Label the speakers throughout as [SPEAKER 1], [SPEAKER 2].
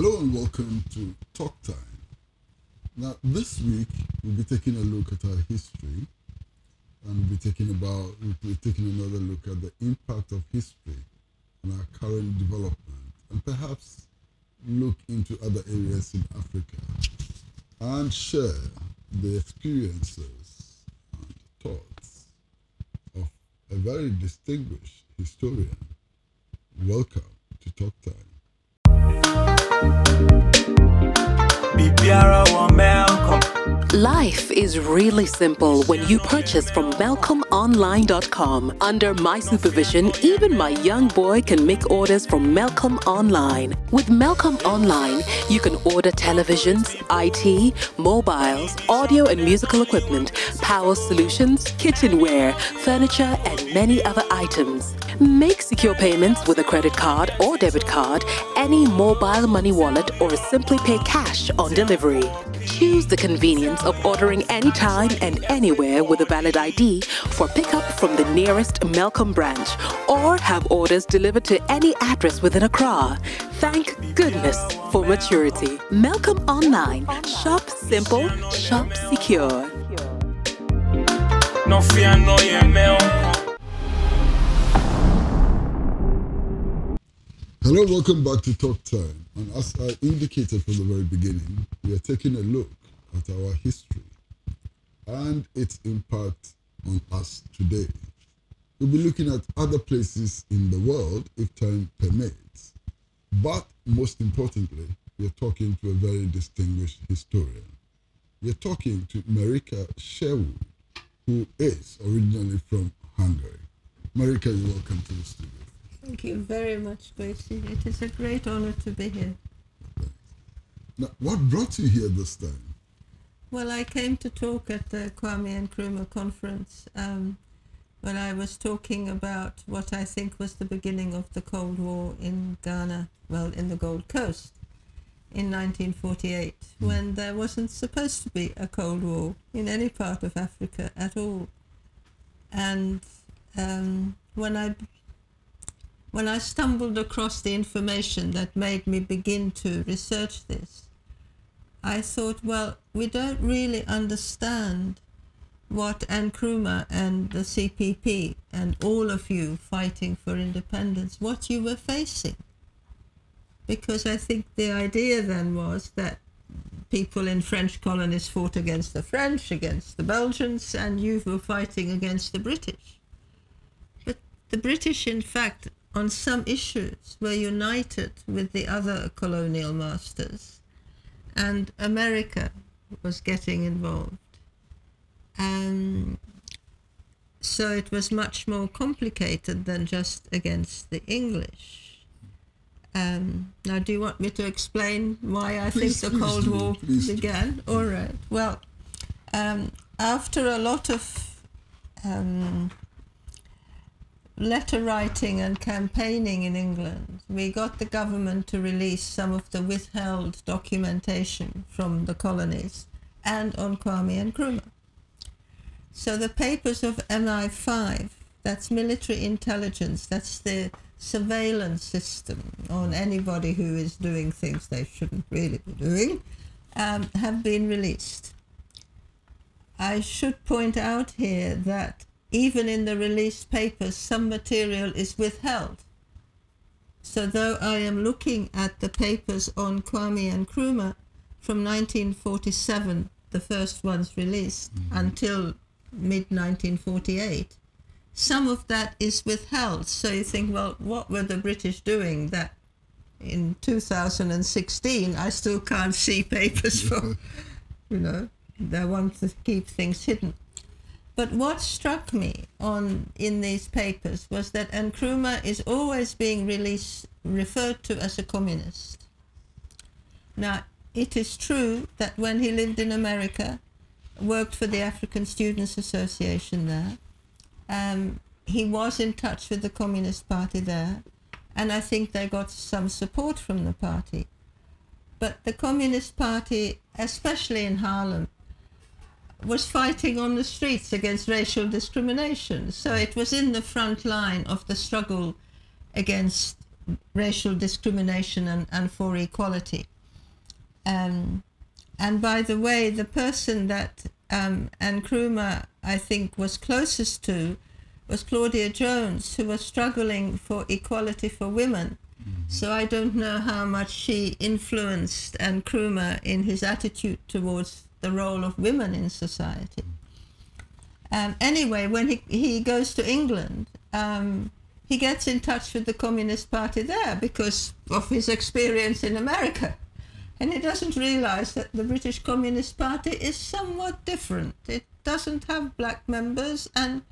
[SPEAKER 1] Hello and welcome to Talk Time. Now, this week we'll be taking a look at our history, and we'll be taking about we'll be taking another look at the impact of history on our current development, and perhaps look into other areas in Africa, and share the experiences and thoughts of a very distinguished historian. Welcome to Talk Time.
[SPEAKER 2] Bíbí ara wọn.
[SPEAKER 3] Life is really simple when you purchase from MelcomOnline.com. Under my supervision, even my young boy can make orders from Melcom Online. With Melcom Online, you can order televisions, IT, mobiles, audio and musical equipment, power solutions, kitchenware, furniture, and many other items. Make secure payments with a credit card or debit card, any mobile money wallet, or simply pay cash on delivery. Choose the convenience of ordering anytime and anywhere with a valid ID for pickup from the nearest Melcom branch or have orders delivered to any address within Accra. Thank goodness for maturity. Melcom Online. Shop simple, shop secure.
[SPEAKER 2] No fear, no yeah,
[SPEAKER 1] Hello, welcome back to Talk Time. And as I indicated from the very beginning, we are taking a look at our history and its impact on us today. We'll be looking at other places in the world if time permits. But most importantly, we are talking to a very distinguished historian. We are talking to Marika Sherwood, who is originally from Hungary. Marika, you're welcome to the studio.
[SPEAKER 4] Thank you very much, Gracie. It is a great honor to be here.
[SPEAKER 1] Now, what brought you here this time?
[SPEAKER 4] Well, I came to talk at the Kwame Nkrumah conference um, when I was talking about what I think was the beginning of the Cold War in Ghana, well, in the Gold Coast in 1948, when there wasn't supposed to be a Cold War in any part of Africa at all. And um, when I when I stumbled across the information that made me begin to research this, I thought, well, we don't really understand what Nkrumah and the CPP and all of you fighting for independence, what you were facing. Because I think the idea then was that people in French colonies fought against the French, against the Belgians, and you were fighting against the British. But the British, in fact, on some issues were united with the other colonial masters, and America was getting involved. Um, so it was much more complicated than just against the English. Um, now, do you want me to explain why I
[SPEAKER 1] Please,
[SPEAKER 4] think the Cold
[SPEAKER 1] do,
[SPEAKER 4] War
[SPEAKER 1] please
[SPEAKER 4] began? All right. Well, um, after a lot of um, letter writing and campaigning in England, we got the government to release some of the withheld documentation from the colonies and on Kwame and Nkrumah. So the papers of MI5, that's military intelligence, that's the surveillance system on anybody who is doing things they shouldn't really be doing, um, have been released. I should point out here that even in the released papers, some material is withheld. So though I am looking at the papers on Kwame and Nkrumah from 1947, the first ones released, mm-hmm. until mid 1948, some of that is withheld. So you think, well, what were the British doing that in 2016 I still can't see papers for, you know, they want to keep things hidden. But what struck me on in these papers was that Nkrumah is always being released, referred to as a communist. Now, it is true that when he lived in America, worked for the African Students Association there, um, he was in touch with the Communist Party there, and I think they got some support from the party. But the Communist Party, especially in Harlem, was fighting on the streets against racial discrimination. So it was in the front line of the struggle against racial discrimination and, and for equality. Um, and by the way, the person that um, Nkrumah, I think, was closest to was Claudia Jones, who was struggling for equality for women. So I don't know how much she influenced Nkrumah in his attitude towards the role of women in society. Um, anyway, when he, he goes to England, um, he gets in touch with the Communist Party there because of his experience in America. And he doesn't realize that the British Communist Party is somewhat different. It doesn't have black members and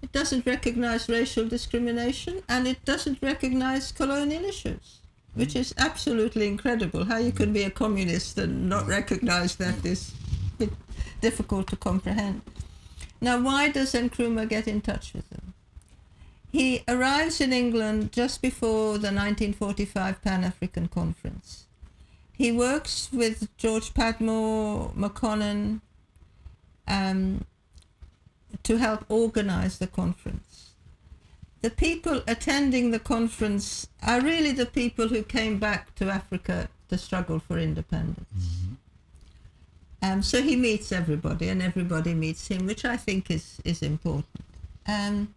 [SPEAKER 4] it doesn't recognize racial discrimination and it doesn't recognize colonial issues, which is absolutely incredible. How you can be a communist and not recognize that is difficult to comprehend. Now, why does Nkrumah get in touch with them? He arrives in England just before the 1945 Pan African Conference. He works with George Padmore, Makonnen, um, to help organize the conference. The people attending the conference are really the people who came back to Africa to struggle for independence. Um, so he meets everybody, and everybody meets him, which I think is is important. Um,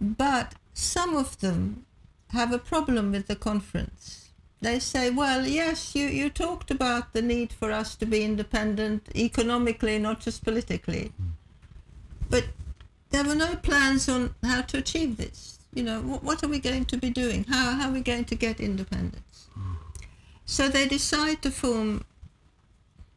[SPEAKER 4] but some of them have a problem with the conference. They say, well, yes, you, you talked about the need for us to be independent economically, not just politically. But there were no plans on how to achieve this. You know, what, what are we going to be doing? How, how are we going to get independence? So they decide to form,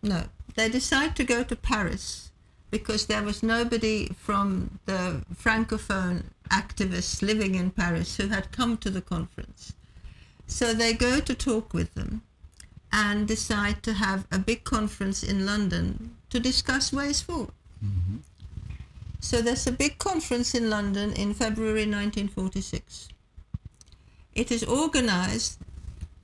[SPEAKER 4] no, they decide to go to Paris because there was nobody from the Francophone activists living in Paris who had come to the conference. So they go to talk with them and decide to have a big conference in London to discuss ways forward. Mm-hmm. So there's a big conference in London in February 1946. It is organized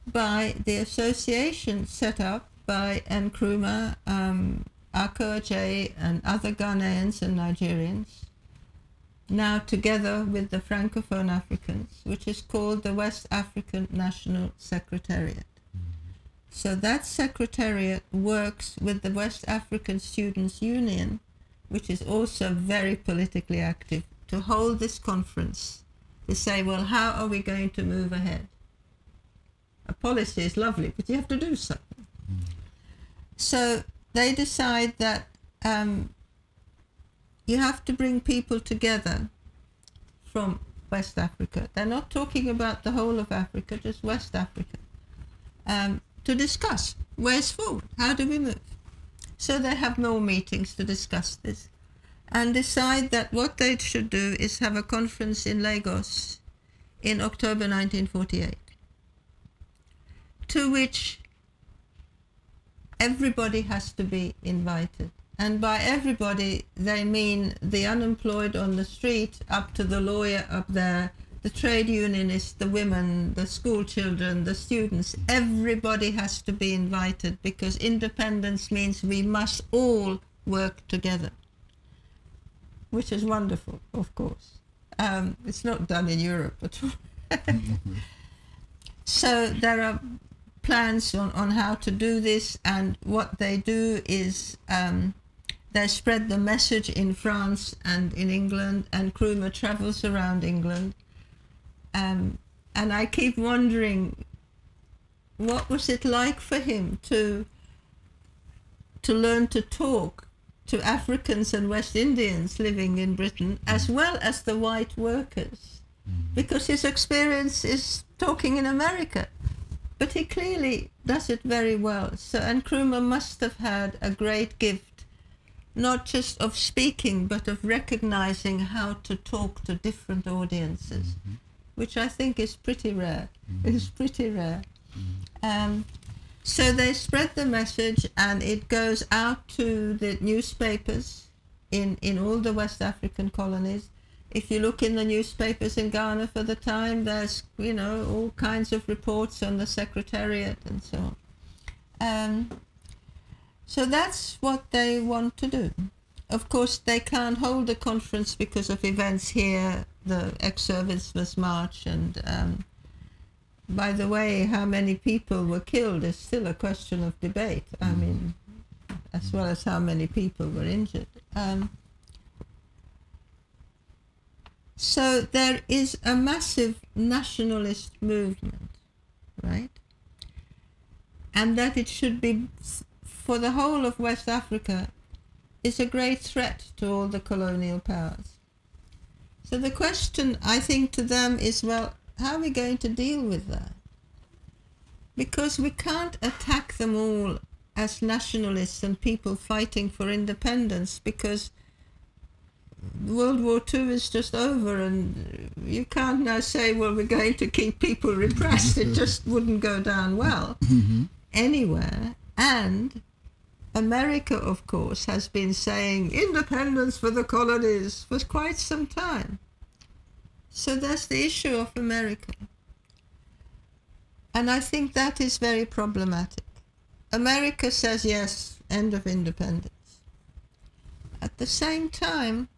[SPEAKER 4] by the association set up by Nkrumah, um, and other Ghanaians and Nigerians, now together with the Francophone Africans, which is called the West African National Secretariat. So that secretariat works with the West African Students' Union, which is also very politically active, to hold this conference to say, well, how are we going to move ahead? A policy is lovely, but you have to do something. So they decide that um, you have to bring people together from West Africa. They're not talking about the whole of Africa, just West Africa, um, to discuss where's forward. How do we move? So they have more meetings to discuss this and decide that what they should do is have a conference in Lagos in October 1948, to which everybody has to be invited. And by everybody, they mean the unemployed on the street, up to the lawyer up there, the trade unionists, the women, the school children, the students. Everybody has to be invited because independence means we must all work together, which is wonderful, of course. Um, it's not done in Europe at all. so there are plans on, on how to do this, and what they do is um, they spread the message in France and in England, and Nkrumah travels around England. Um, and I keep wondering, what was it like for him to to learn to talk to Africans and West Indians living in Britain, as well as the white workers, because his experience is talking in America. But he clearly does it very well. So Nkrumah must have had a great gift, not just of speaking, but of recognizing how to talk to different audiences, mm-hmm. which I think is pretty rare. Mm-hmm. It's pretty rare. Mm-hmm. Um, so they spread the message, and it goes out to the newspapers in, in all the West African colonies. If you look in the newspapers in Ghana for the time, there's you know all kinds of reports on the secretariat and so on. Um, so that's what they want to do. Of course, they can't hold the conference because of events here, the ex-servicemen's march and um, by the way, how many people were killed is still a question of debate. I mean, as well as how many people were injured. Um, so there is a massive nationalist movement, right? And that it should be for the whole of West Africa is a great threat to all the colonial powers. So the question, I think, to them is well, how are we going to deal with that? Because we can't attack them all as nationalists and people fighting for independence because World War II is just over and you can't now say, well, we're going to keep people repressed. it just wouldn't go down well mm-hmm. anywhere. And America, of course, has been saying independence for the colonies for quite some time. So that's the issue of America. And I think that is very problematic. America says yes, end of independence. At the same time,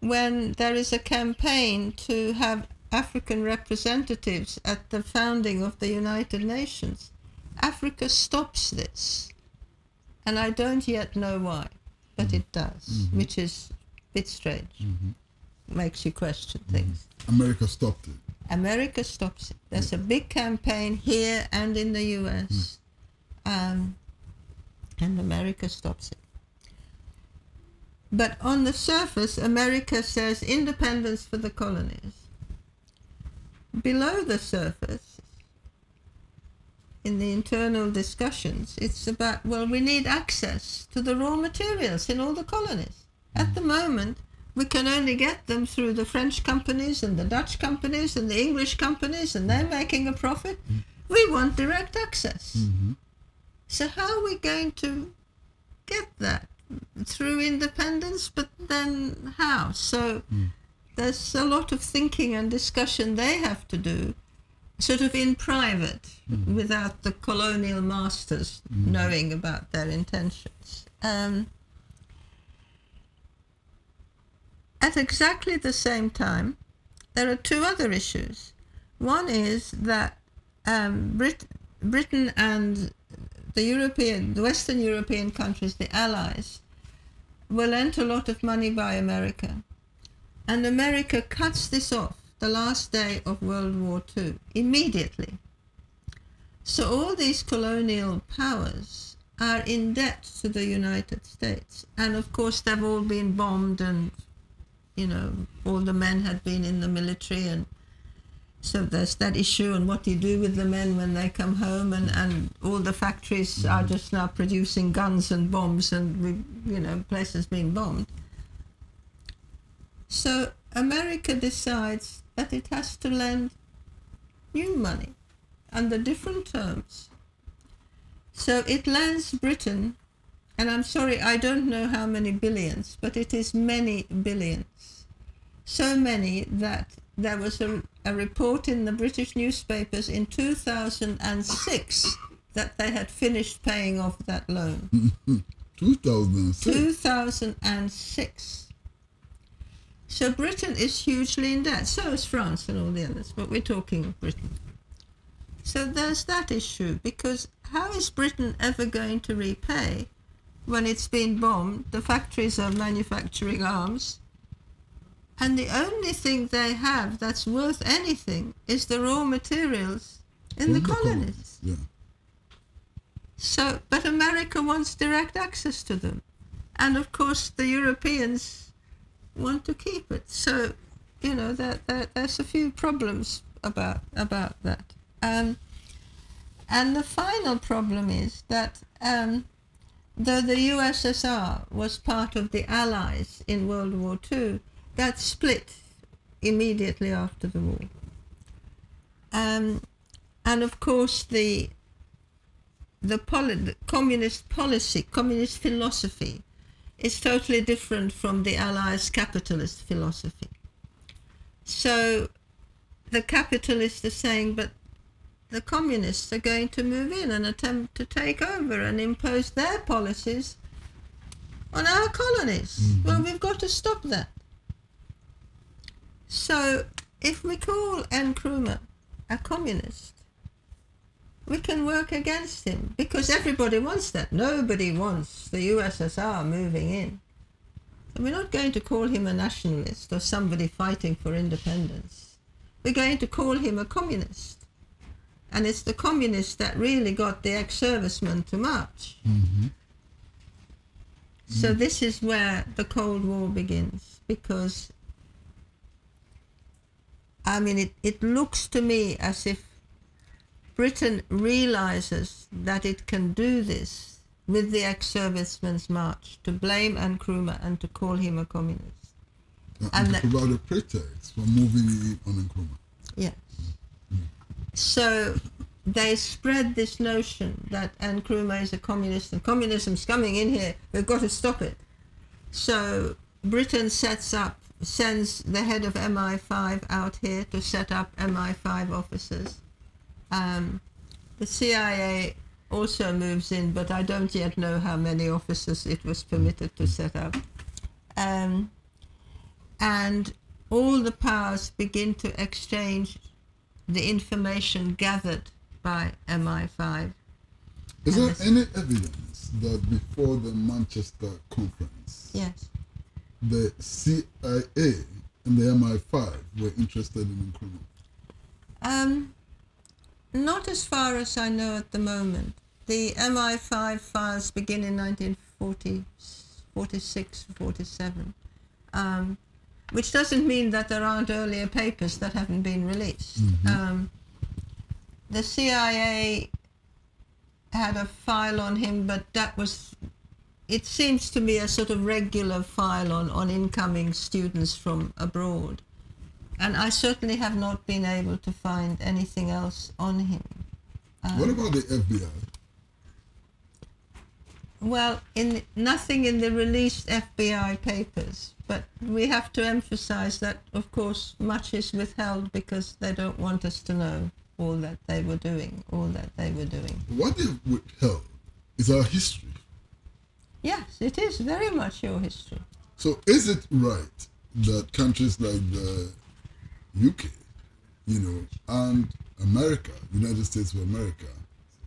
[SPEAKER 4] when there is a campaign to have African representatives at the founding of the United Nations, Africa stops this. And I don't yet know why, but it mm-hmm. does, mm-hmm. which is a bit strange. Mm-hmm. Makes you question things.
[SPEAKER 1] America stopped it.
[SPEAKER 4] America stops it. There's a big campaign here and in the US, mm. um, and America stops it. But on the surface, America says independence for the colonies. Below the surface, in the internal discussions, it's about, well, we need access to the raw materials in all the colonies. At the moment, we can only get them through the French companies and the Dutch companies and the English companies, and they're making a profit. Mm-hmm. We want direct access. Mm-hmm. So, how are we going to get that? Through independence, but then how? So, there's a lot of thinking and discussion they have to do, sort of in private, without the colonial masters knowing about their intentions. Um, at exactly the same time, there are two other issues. One is that um, Brit- Britain and the European, the Western European countries, the Allies, were lent a lot of money by America, and America cuts this off the last day of World War II immediately. So all these colonial powers are in debt to the United States, and of course they've all been bombed and you know, all the men had been in the military and so there's that issue and what do you do with the men when they come home and, and all the factories are mm-hmm. just now producing guns and bombs and we, you know places being bombed. So america decides that it has to lend new money under different terms. So it lends britain and I'm sorry, I don't know how many billions, but it is many billions. So many that there was a, a report in the British newspapers in 2006 that they had finished paying off that loan.
[SPEAKER 1] 2006.
[SPEAKER 4] 2006. So Britain is hugely in debt. So is France and all the others, but we're talking of Britain. So there's that issue because how is Britain ever going to repay when it's been bombed? The factories are manufacturing arms. And the only thing they have that's worth anything is the raw materials in the
[SPEAKER 1] From
[SPEAKER 4] colonies.
[SPEAKER 1] Yeah.
[SPEAKER 4] So, but America wants direct access to them. And of course, the Europeans want to keep it. So, you know, there, there, there's a few problems about, about that. Um, and the final problem is that um, though the USSR was part of the Allies in World War II, that split immediately after the war. Um, and of course, the the, poli- the communist policy, communist philosophy, is totally different from the Allies' capitalist philosophy. So the capitalists are saying, but the communists are going to move in and attempt to take over and impose their policies on our colonies. Well, we've got to stop that. So if we call Nkrumah a communist. We can work against him because everybody wants that. Nobody wants the USSR moving in. So we're not going to call him a nationalist or somebody fighting for independence. We're going to call him a communist. And it's the communists that really got the ex-servicemen to march. Mm-hmm. So this is where the Cold War begins because I mean it, it looks to me as if Britain realizes that it can do this with the ex-servicemen's march to blame Nkrumah and to call him a communist.
[SPEAKER 1] And,
[SPEAKER 4] And
[SPEAKER 1] to provide a pretext for moving on Nkrumah.
[SPEAKER 4] Yes. Mm-hmm. So they spread this notion that Nkrumah is a communist and communism's coming in here. We've got to stop it. So Britain sets up, sends the head of MI5 out here to set up MI5 offices. Um, the CIA also moves in, but I don't yet know how many officers it was permitted to set up. Um, and all the powers begin to exchange the information gathered by MI5.
[SPEAKER 1] Is
[SPEAKER 4] And
[SPEAKER 1] there any evidence that before the Manchester conference,
[SPEAKER 4] Yes.
[SPEAKER 1] The CIA and the MI5 were interested in Nkrumah?
[SPEAKER 4] Um, not as far as I know at the moment. The MI5 files begin in 1946, 47, um, which doesn't mean that there aren't earlier papers that haven't been released. Um, the CIA had a file on him, but that was, it seems to me, a sort of regular file on, on incoming students from abroad. And I certainly have not been able to find anything else on him.
[SPEAKER 1] Um, what about the FBI?
[SPEAKER 4] Well, in nothing in the released FBI papers, but we have to emphasize that, of course, much is withheld because they don't want us to know all that they were doing, all that they were doing.
[SPEAKER 1] What they've withheld is our history.
[SPEAKER 4] Yes, it is very much your history.
[SPEAKER 1] So is it right that countries like the UK, you know, and America, United States of America,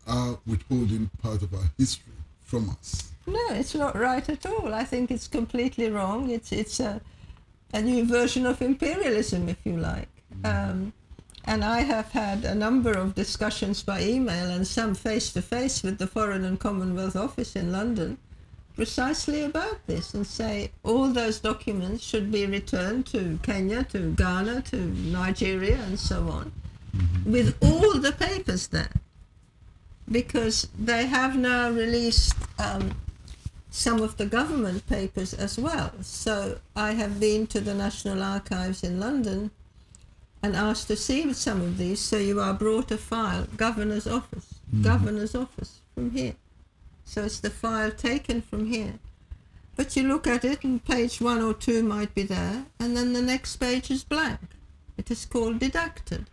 [SPEAKER 1] are withholding part of our history from us?
[SPEAKER 4] No, it's not right at all. I think it's completely wrong. It's it's a a new version of imperialism, if you like. Um, and I have had a number of discussions by email and some face to face with the Foreign and Commonwealth Office in London, precisely about this, and say all those documents should be returned to Kenya, to Ghana, to Nigeria, and so on, with all the papers there because they have now released um, some of the government papers as well. So I have been to the National Archives in London and asked to see some of these. So you are brought a file, Governor's Office, Governor's Office from here. So it's the file taken from here. But you look at it and page one or two might be there, and then the next page is blank. It is called deducted.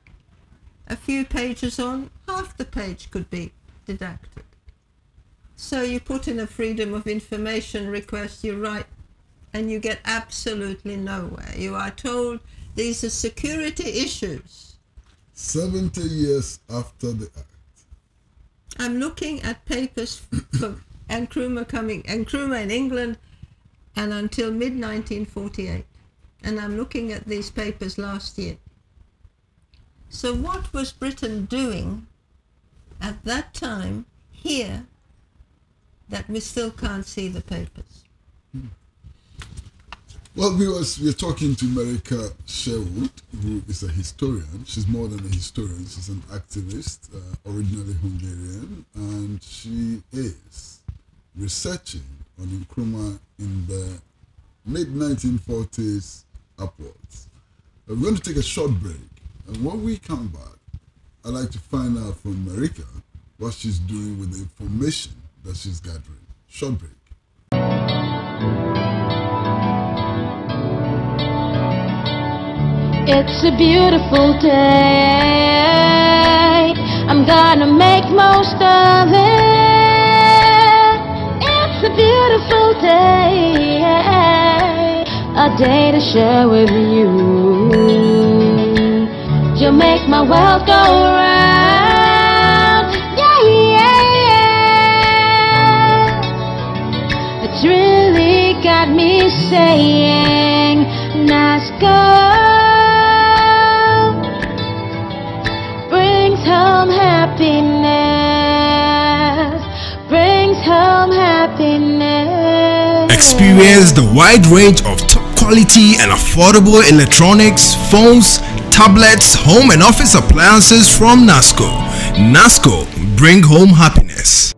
[SPEAKER 4] A few pages on, half the page could be deducted. So you put in a freedom of information request, you write, and you get absolutely nowhere. You are told these are security issues.
[SPEAKER 1] 70 years after the act.
[SPEAKER 4] I'm looking at papers for Nkrumah coming, Nkrumah in England, and until mid 1948. And I'm looking at these papers last year. So, what was Britain doing at that time here that we still can't see the papers? Hmm.
[SPEAKER 1] Well, we was we're talking to Marika Sherwood, who is a historian. She's more than a historian; she's an activist, uh, originally Hungarian, and she is researching on Nkrumah in the mid 1940s upwards. Uh, We're going to take a short break, and when we come back, I'd like to find out from Marika what she's doing with the information that she's gathering. Short break.
[SPEAKER 5] It's a beautiful day. I'm gonna make most of it. It's a beautiful day. A day to share with you. You're make my world go round. Yeah, yeah, yeah. It's really got me saying,
[SPEAKER 6] Experience the wide range of top quality and affordable electronics, phones, tablets, home and office appliances from NASCO. NASCO, bring home happiness.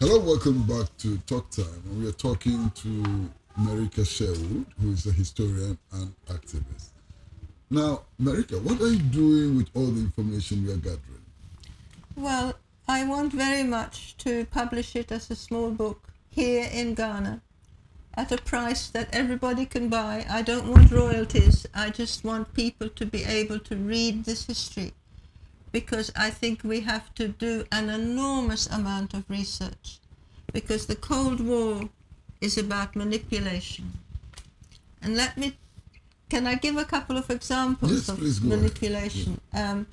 [SPEAKER 1] Hello, welcome back to Talk Time. We are talking to Marika Sherwood, who is a historian and activist. Now, Marika, what are you doing with all the information you are gathering?
[SPEAKER 4] Well, I want very much to publish it as a small book here in Ghana at a price that everybody can buy. I don't want royalties. I just want people to be able to read this history because I think we have to do an enormous amount of research because the Cold War is about manipulation. And let me, can I give a couple of examples
[SPEAKER 1] Yes,
[SPEAKER 4] of manipulation? Um,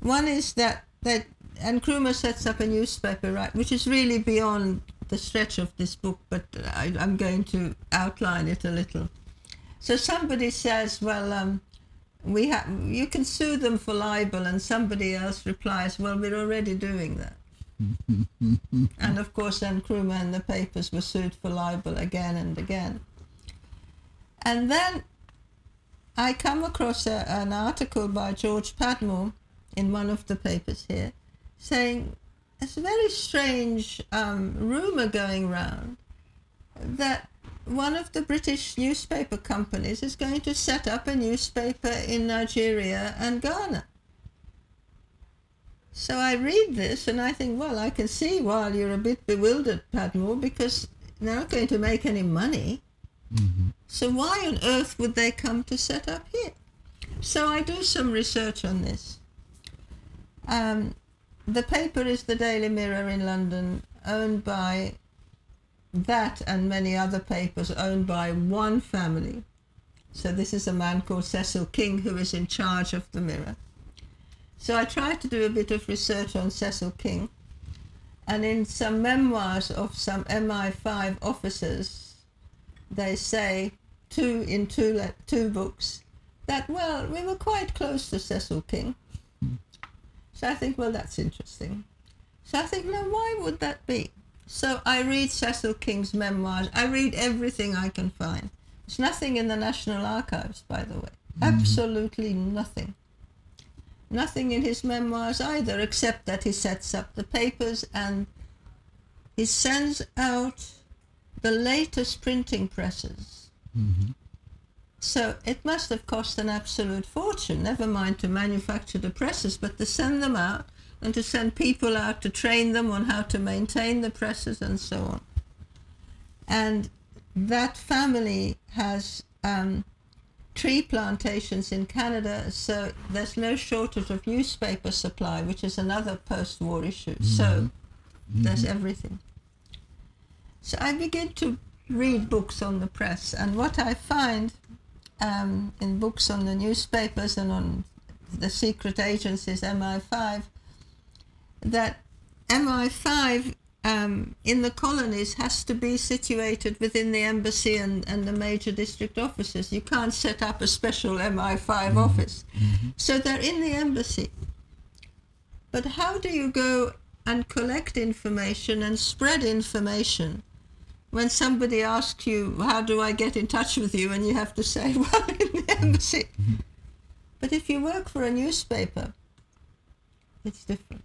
[SPEAKER 4] one is that, that Nkrumah sets up a newspaper, right, which is really beyond the stretch of this book, but I, I'm going to outline it a little. So somebody says, well, um, we have you can sue them for libel and somebody else replies well we're already doing that and of course then Nkrumah and the papers were sued for libel again and again and then I come across a, an article by George Padmore in one of the papers here saying it's a very strange um, rumor going round that one of the British newspaper companies is going to set up a newspaper in Nigeria and Ghana. So I read this and I think, well, I can see why you're a bit bewildered, Padmore, because they're not going to make any money. So why on earth would they come to set up here? So I do some research on this. Um, the paper is the Daily Mirror in London, owned by that and many other papers owned by one family. So this is a man called Cecil King who is in charge of the Mirror. So I tried to do a bit of research on Cecil King, and in some memoirs of some MI5 officers, they say two in two two books that well we were quite close to Cecil King. So I think well that's interesting. So I think now why would that be? So I read Cecil King's memoirs. I read everything I can find. There's nothing in the National Archives, by the way. Mm-hmm. Absolutely nothing. Nothing in his memoirs either, except that he sets up the papers and he sends out the latest printing presses. Mm-hmm. So it must have cost an absolute fortune, never mind to manufacture the presses, but to send them out and to send people out to train them on how to maintain the presses and so on. And that family has um, tree plantations in Canada, so there's no shortage of newspaper supply, which is another post war issue. So there's everything. So I begin to read books on the press, and what I find um, in books on the newspapers and on the secret agencies, MI5, that MI5 um, in the colonies has to be situated within the embassy and, and the major district offices. You can't set up a special MI5 office. So they're in the embassy. But how do you go and collect information and spread information when somebody asks you, How do I get in touch with you? and you have to say, Well, in the embassy. But if you work for a newspaper, it's different.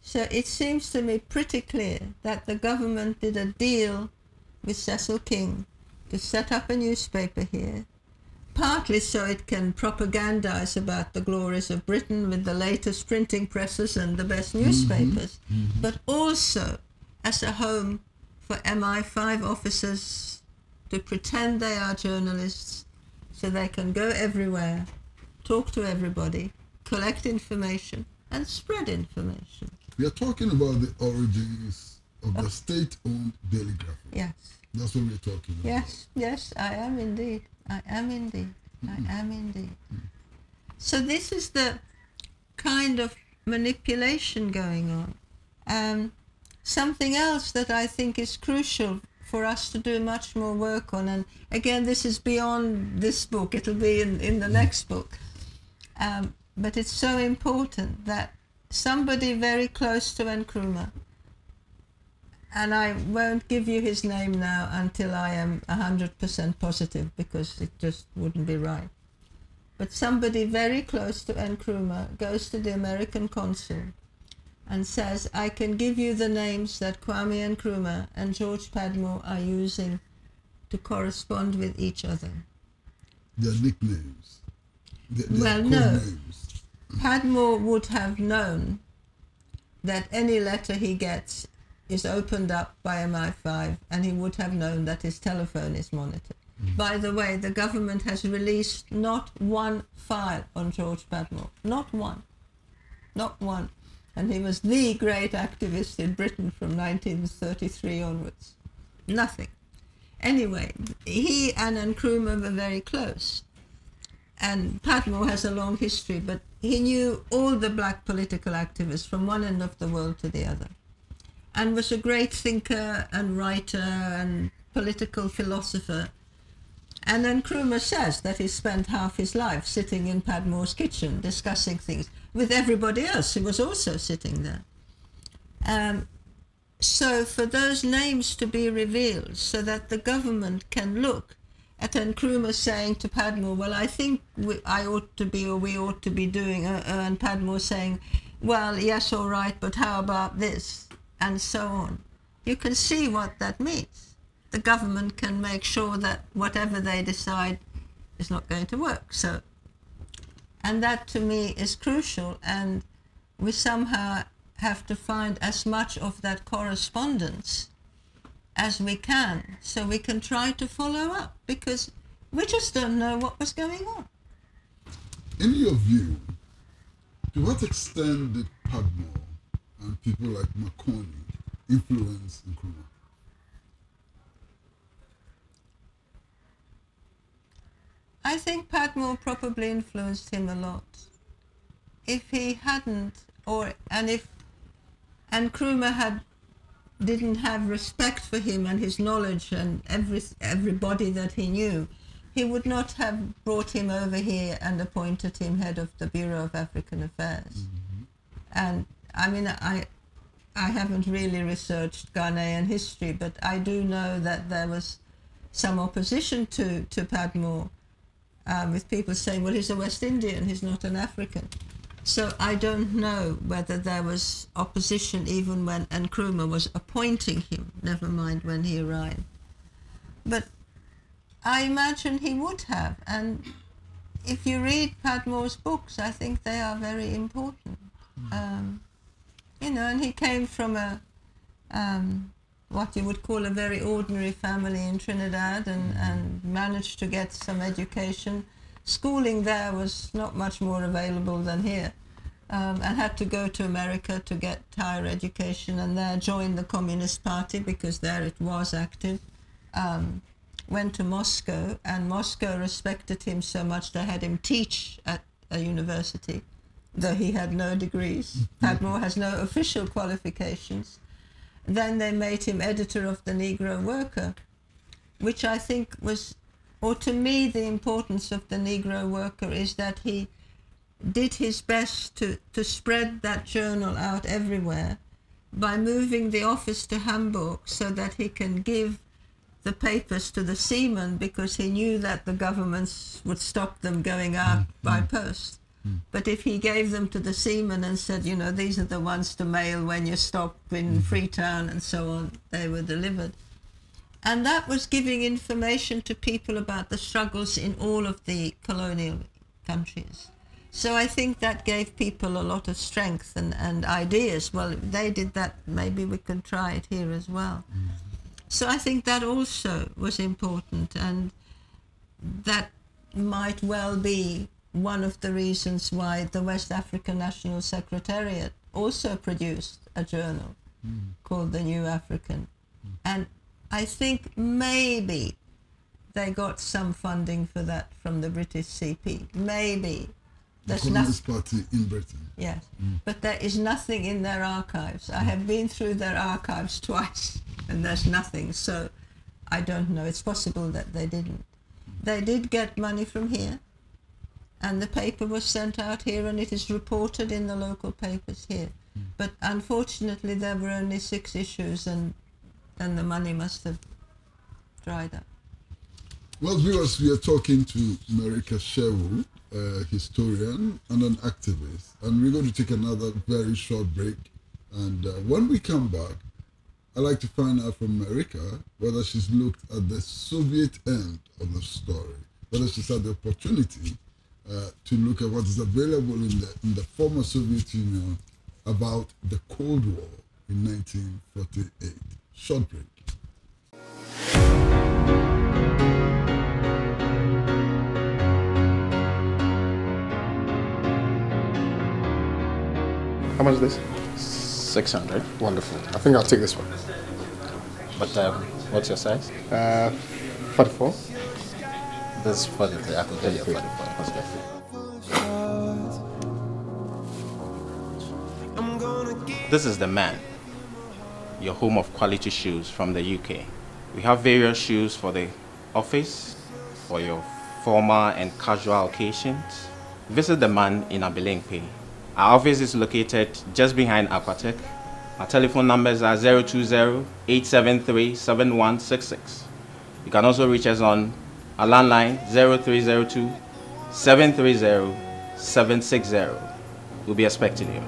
[SPEAKER 4] So it seems to me pretty clear that the government did a deal with Cecil King to set up a newspaper here, partly so it can propagandize about the glories of Britain with the latest printing presses and the best mm-hmm. newspapers, mm-hmm. but also as a home for MI5 officers to pretend they are journalists so they can go everywhere, talk to everybody, collect information, and spread information.
[SPEAKER 1] We are talking about the origins of the state-owned Daily Graphic.
[SPEAKER 4] Yes.
[SPEAKER 1] That's what we're talking about.
[SPEAKER 4] Yes, yes, I am indeed. I am indeed. I am indeed. So this is the kind of manipulation going on. Um, something else that I think is crucial for us to do much more work on, and again, this is beyond this book. It'll be in, in the next book. Um, but it's so important that somebody very close to Nkrumah and I won't give you his name now until I am 100% positive because it just wouldn't be right. But somebody very close to Nkrumah goes to the American consul and says, I can give you the names that Kwame and Nkrumah and George Padmore are using to correspond with each other.
[SPEAKER 1] Their nicknames. Their, their
[SPEAKER 4] Well, no.
[SPEAKER 1] names.
[SPEAKER 4] Padmore would have known that any letter he gets is opened up by MI5 and he would have known that his telephone is monitored. Mm. By the way, the government has released not one file on George Padmore. Not one. Not one. And he was the great activist in Britain from 1933 onwards. Nothing. Anyway, he and Nkrumah were very close and Padmore has a long history, but he knew all the black political activists from one end of the world to the other, and was a great thinker and writer and political philosopher. And then Nkrumah says that he spent half his life sitting in Padmore's kitchen discussing things with everybody else who was also sitting there. Um, so for those names to be revealed so that the government can look at Nkrumah saying to Padmore, well, I think we, I ought to be or we ought to be doing, uh, uh, and Padmore saying, well, yes, all right, but how about this? And so on. You can see what that means. The government can make sure that whatever they decide is not going to work. So, and that to me is crucial, and we somehow have to find as much of that correspondence as we can so we can try to follow up because we just don't know what was going on.
[SPEAKER 1] In your view, to what extent did Padmore and people like Makonnen influence Nkrumah?
[SPEAKER 4] I think Padmore probably influenced him a lot. If he hadn't, or and if and Nkrumah had didn't have respect for him and his knowledge and every everybody that he knew, he would not have brought him over here and appointed him head of the Bureau of African Affairs. Mm-hmm. And I mean, I I haven't really researched Ghanaian history, but I do know that there was some opposition to to Padmore, um, with people saying, "Well, he's a West Indian; he's not an African." So I don't know whether there was opposition even when Nkrumah was appointing him. Never mind when he arrived. But I imagine he would have, and if you read Padmore's books, I think they are very important. Um, you know, and he came from a um, what you would call a very ordinary family in Trinidad, and, and managed to get some education. Schooling there was not much more available than here, um, and had to go to America to get higher education, and there joined the Communist Party because there it was active. Um, went to Moscow, and Moscow respected him so much they had him teach at a university, though he had no degrees. Padmore has no official qualifications. Then they made him editor of the Negro Worker, which I think was, or to me, the importance of the Negro Worker is that he did his best to, to spread that journal out everywhere by moving the office to Hamburg so that he can give the papers to the seamen because he knew that the governments would stop them going out mm, by mm. post. Hmm. But if he gave them to the seamen and said, you know, these are the ones to mail when you stop in hmm. Freetown and so on, they were delivered. And that was giving information to people about the struggles in all of the colonial countries. So I think that gave people a lot of strength and, and ideas. Well, if they did that, maybe we can try it here as well. Hmm. So I think that also was important, and that might well be one of the reasons why the West African National Secretariat also produced a journal hmm. called the New African. Hmm. And I think maybe they got some funding for that from the British CP. Maybe.
[SPEAKER 1] The
[SPEAKER 4] There's nothing.
[SPEAKER 1] Communist Party in Britain.
[SPEAKER 4] Yes, hmm. but there is nothing in their archives. I have been through their archives twice, and there's nothing. So I don't know. It's possible that they didn't. They did get money from here, and the paper was sent out here, and it is reported in the local papers here. But unfortunately, there were only six issues, and then the money must have dried up.
[SPEAKER 1] Well, viewers, we are talking to Marika Sherwood, a historian and an activist, and we're going to take another very short break. And uh, when we come back, I'd like to find out from Marika whether she's looked at the Soviet end of the story, whether she's had the opportunity uh, to look at what is available in the, in the former Soviet Union about the Cold War in 1948. Short break.
[SPEAKER 7] How much is this?
[SPEAKER 8] 600.
[SPEAKER 7] Wonderful. I think I'll take this one.
[SPEAKER 8] But um, what's your size?
[SPEAKER 7] Uh, 44.
[SPEAKER 8] This is 43. I could get you 44. Okay. This is the man, your home of quality shoes from the UK. We have various shoes for the office, for your formal and casual occasions. Visit the man in Abelemkpe. Our office is located just behind Aquatech. Our telephone numbers are 020-873-7166. You can also reach us on our landline 0302 730 760. We'll be expecting you.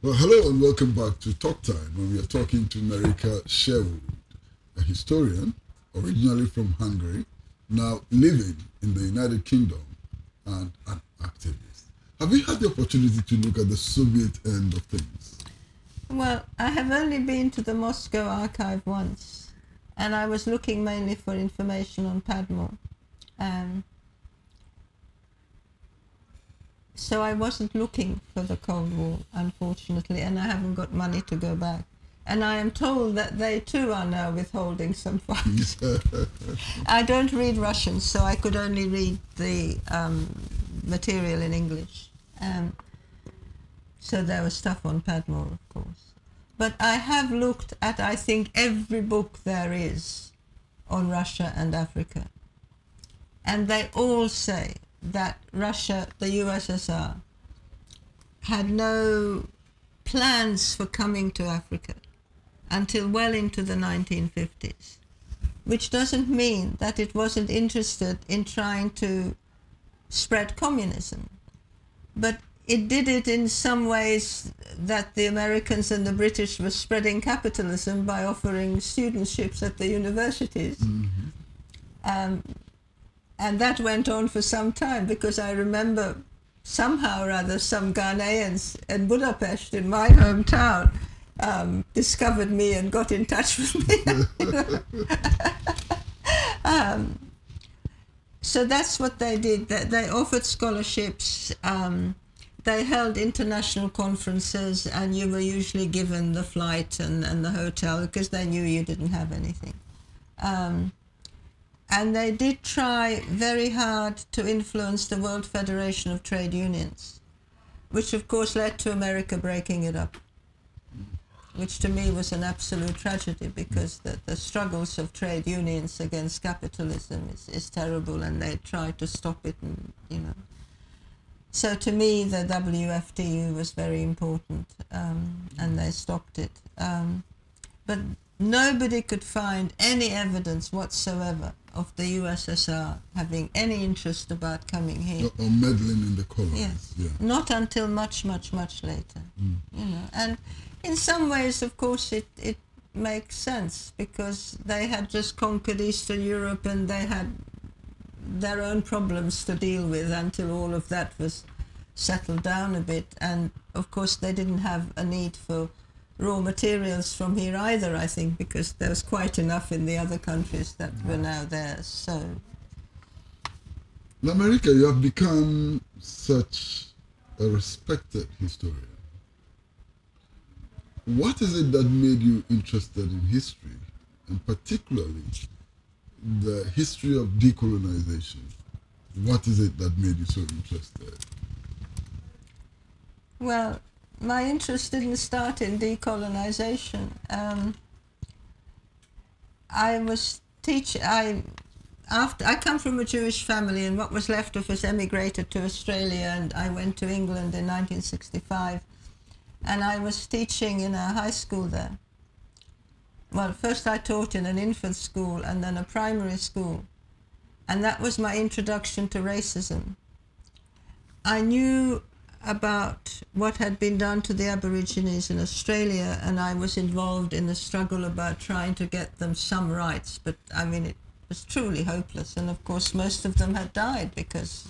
[SPEAKER 1] Well, hello and welcome back to Talk Time when we are talking to Marika Sherwood, a historian originally from Hungary, now living in the United Kingdom and an activist. Have you had the opportunity to look at the Soviet end of things?
[SPEAKER 4] Well, I have only been to the Moscow archive once, and I was looking mainly for information on Padmore. Um, so I wasn't looking for the Cold War, unfortunately, and I haven't got money to go back. And I am told that they too are now withholding some funds. I don't read Russian, so I could only read the um, material in English. Um, so there was stuff on Padmore, of course. But I have looked at, I think, every book there is on Russia and Africa. And they all say that Russia, the USSR, had no plans for coming to Africa until well into the 1950s, which doesn't mean that it wasn't interested in trying to spread communism. But it did it in some ways that the Americans and the British were spreading capitalism by offering studentships at the universities. Um, and that went on for some time because I remember somehow or other some Ghanaians in Budapest, in my hometown, um, discovered me and got in touch with me. um, so that's what they did. They, they offered scholarships. Um, they held international conferences, and you were usually given the flight and, and the hotel because they knew you didn't have anything. Um, and they did try very hard to influence the World Federation of Trade Unions, which of course led to America breaking it up, which to me was an absolute tragedy because the, the struggles of trade unions against capitalism is, is terrible and they tried to stop it and, you know. So to me, the WFTU was very important um, and they stopped it. Um, but nobody could find any evidence whatsoever of the USSR having any interest about coming here.
[SPEAKER 1] Or, or meddling in the colonies?
[SPEAKER 4] Yes.
[SPEAKER 1] Yeah.
[SPEAKER 4] Not until much, much, much later. Mm. You know, and in some ways, of course, it, it makes sense because they had just conquered Eastern Europe and they had their own problems to deal with until all of that was settled down a bit. And of course, they didn't have a need for raw materials from here either, I think, because there was quite enough in the other countries that were now there. So
[SPEAKER 1] In America, you have become such a respected historian. What is it that made you interested in history, and particularly the history of decolonization? What is it that made you so interested?
[SPEAKER 4] Well, my interest didn't start in decolonization. Um, I was teach. I after I come from a Jewish family, and what was left of us emigrated to Australia, and I went to England in 1965, and I was teaching in a high school there. Well, first I taught in an infant school and then a primary school, and that was my introduction to racism. I knew about what had been done to the Aborigines in Australia, and I was involved in the struggle about trying to get them some rights. But I mean, it was truly hopeless, and of course, most of them had died because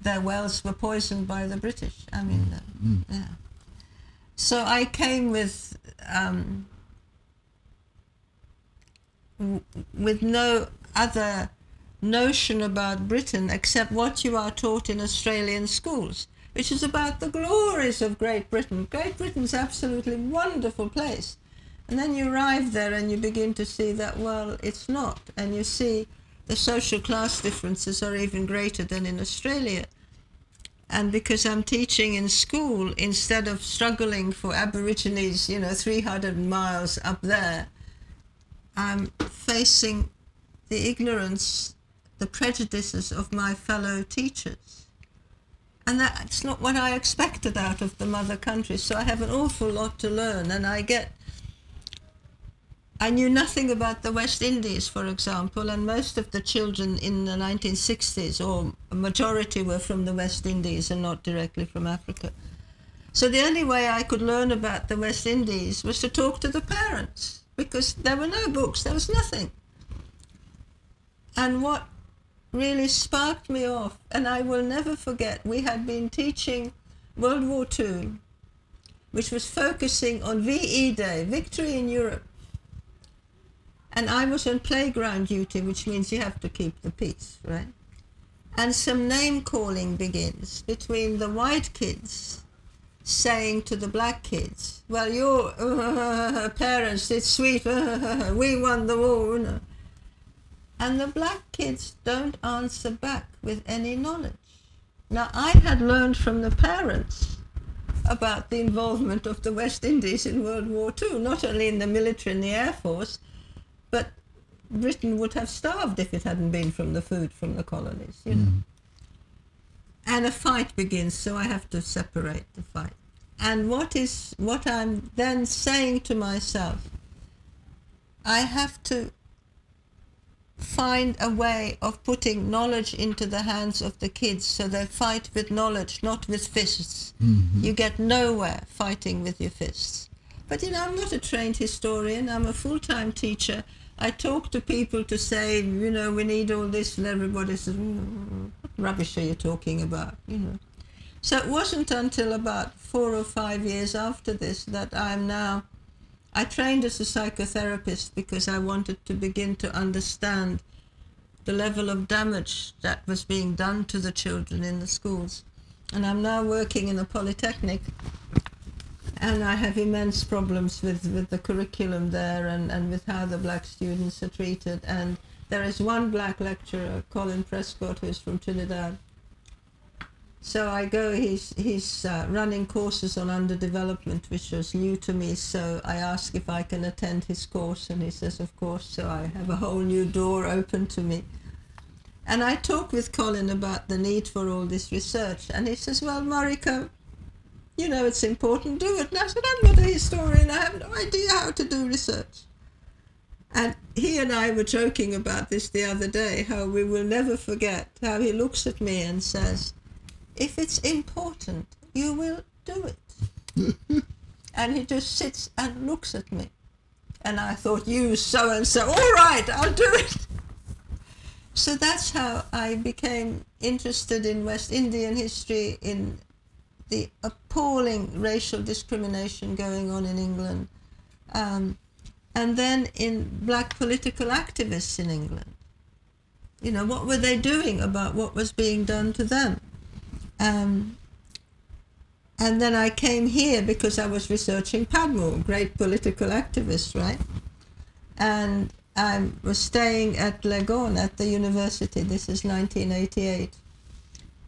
[SPEAKER 4] their wells were poisoned by the British. I mean, uh, yeah. So I came with um, w- with no other notion about Britain except what you are taught in Australian schools, which is about the glories of Great Britain. Great Britain's absolutely wonderful place. And then you arrive there and you begin to see that, well, it's not. And you see the social class differences are even greater than in Australia. And because I'm teaching in school, instead of struggling for Aborigines, you know, 300 miles up there, I'm facing the ignorance, the prejudices of my fellow teachers. And that's not what I expected out of the mother country. So I have an awful lot to learn, and I get. I knew nothing about the West Indies, for example, and most of the children in the 1960s, or a majority, were from the West Indies and not directly from Africa. So the only way I could learn about the West Indies was to talk to the parents, because there were no books, there was nothing. And what really sparked me off, and I will never forget, we had been teaching World War II, which was focusing on VE Day, Victory in Europe. And I was on playground duty, which means you have to keep the peace, right? And some name calling begins between the white kids saying to the black kids, Well, your uh, parents did sweet, uh, we won the war. And the black kids don't answer back with any knowledge. Now, I had learned from the parents about the involvement of the West Indies in World War II, not only in the military and the air force, but Britain would have starved if it hadn't been from the food from the colonies, you know. Mm. And a fight begins, so I have to separate the fight. And what is what I'm then saying to myself, I have to find a way of putting knowledge into the hands of the kids so they fight with knowledge, not with fists. You get nowhere fighting with your fists. But you know, I'm not a trained historian, I'm a full time teacher. I talk to people to say, you know, we need all this, and everybody says, "Mm, what rubbish are you talking about, you know. So it wasn't until about four or five years after this that I'm now I trained as a psychotherapist because I wanted to begin to understand the level of damage that was being done to the children in the schools. And I'm now working in a polytechnic and I have immense problems with, with the curriculum there and, and with how the black students are treated. And there is one black lecturer, Colin Prescott, who is from Trinidad. So I go, he's, he's uh, running courses on underdevelopment, which was new to me. So I ask if I can attend his course, and he says, of course. So I have a whole new door open to me. And I talk with Colin about the need for all this research. And he says, well, Marika, you know it's important, do it. And I said, I'm not a historian, I have no idea how to do research. And he and I were joking about this the other day, how we will never forget how he looks at me and says, if it's important, you will do it. and he just sits and looks at me. And I thought, you so and so, all right, I'll do it. So that's how I became interested in West Indian history, in the appalling racial discrimination going on in England, um, and then in black political activists in England. You know, what were they doing about what was being done to them? Um, and then I came here because I was researching Padmore, great political activist, right? And I was staying at Legon at the university. This is 1988.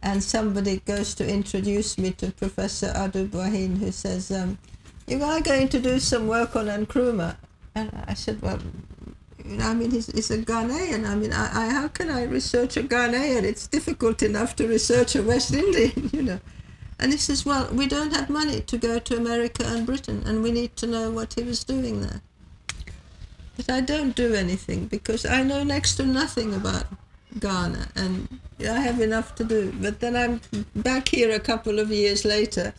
[SPEAKER 4] And somebody goes to introduce me to Professor Adu Boahen, who says, um, You are going to do some work on Nkrumah. And I said, Well, you know, I mean, he's, he's a Ghanaian. I mean, I, I, how can I research a Ghanaian? It's difficult enough to research a West Indian, you know. And he says, Well, we don't have money to go to America and Britain, and we need to know what he was doing there. But I don't do anything because I know next to nothing about Ghana, and I have enough to do. But then I'm back here a couple of years later,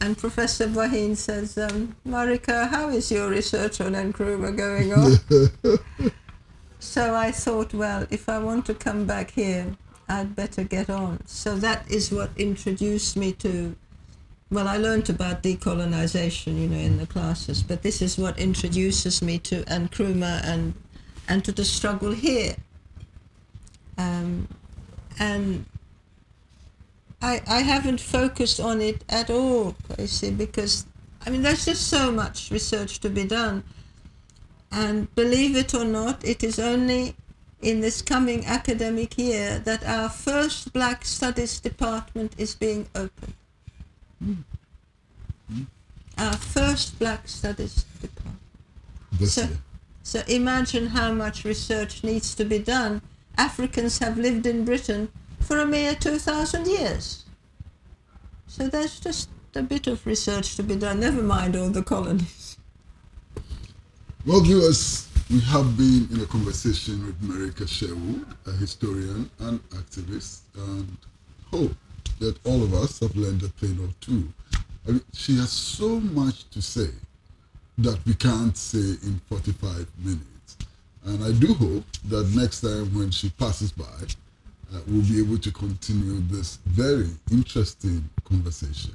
[SPEAKER 4] and Professor Boahen says, um, Marika, how is your research on Nkrumah going on? so I thought, well, if I want to come back here, I'd better get on. So that is what introduced me to, well, I learned about decolonization, you know, in the classes, but this is what introduces me to Nkrumah and, and to the struggle here. Um, and I, I haven't focused on it at all, see, because, I mean, there's just so much research to be done. And believe it or not, it is only in this coming academic year that our first Black Studies department is being opened. Our first Black Studies department.
[SPEAKER 1] This
[SPEAKER 4] So,
[SPEAKER 1] year.
[SPEAKER 4] so imagine how much research needs to be done. Africans have lived in Britain for a mere 2,000 years. So there's just a bit of research to be done, never mind all the colonies.
[SPEAKER 1] Well, viewers, we have been in a conversation with Marika Sherwood, a historian and activist, and hope that all of us have learned a thing or two. I mean, she has so much to say that we can't say in 45 minutes. And I do hope that next time when she passes by, uh, we'll be able to continue this very interesting conversation.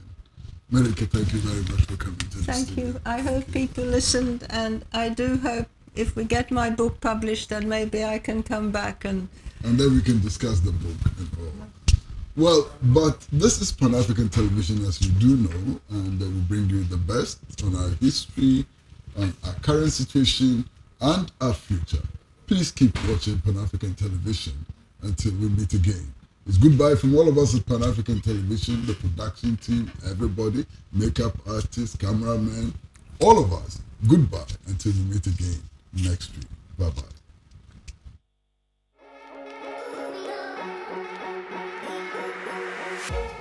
[SPEAKER 1] Marika, thank you very much for coming to the
[SPEAKER 4] Thank
[SPEAKER 1] studio.
[SPEAKER 4] you. I hope people listened, and I do hope if we get my book published, that maybe I can come back and
[SPEAKER 1] and then we can discuss the book and all. Well, but this is Pan African Television, as you do know, and we bring you the best on our history, on our current situation, and our future. Please keep watching Pan African Television until we meet again. It's goodbye from all of us at Pan African Television, the production team, everybody, makeup artists, cameramen, all of us. Goodbye until we meet again next week. Bye bye.
[SPEAKER 5] Thank